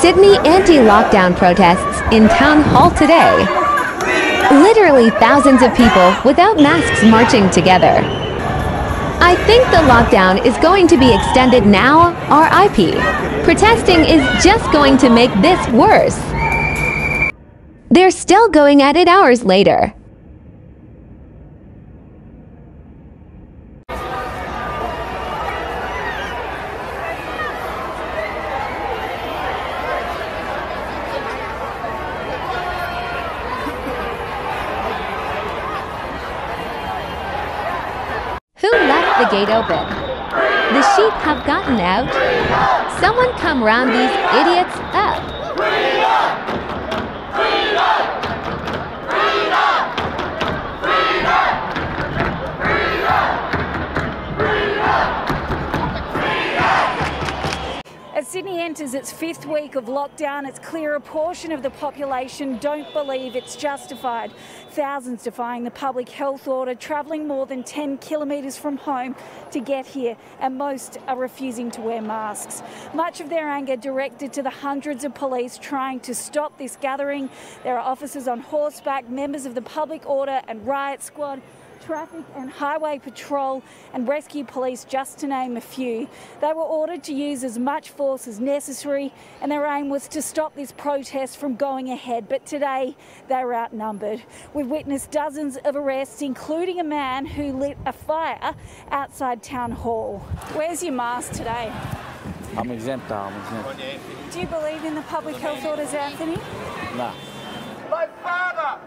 Sydney anti-lockdown protests in Town Hall today. Literally thousands of people without masks marching together. I think the lockdown is going to be extended now, RIP. Protesting is just going to make this worse. They're still going at it hours later. Who left the gate open? The sheep have gotten out. Someone come round these idiots up. Sydney enters its fifth week of lockdown, it's clear a portion of the population don't believe it's justified. Thousands defying the public health order, travelling more than 10 kilometres from home to get here, and most are refusing to wear masks. Much of their anger directed to the hundreds of police trying to stop this gathering. There are officers on horseback, members of the public order and riot squad traffic and highway patrol and rescue police, just to name a few. They were ordered to use as much force as necessary, and their aim was to stop this protest from going ahead. But today, they were outnumbered. We've witnessed dozens of arrests, including a man who lit a fire outside Town Hall. Where's your mask today? I'm exempt, I'm exempt. Do you believe in the public health orders, Anthony? Nah. My father